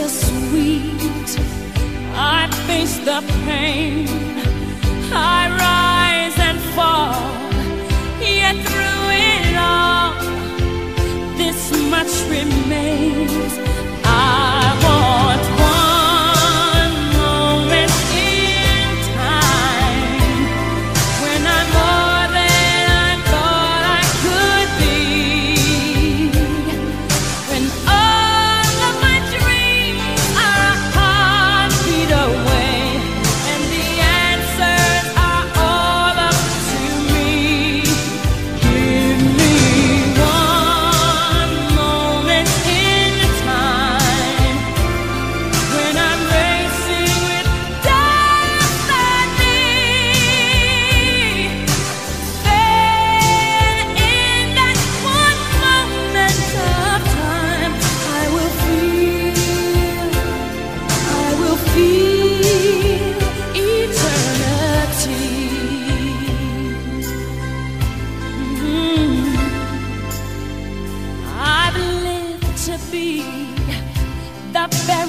the sweet. I face the pain. up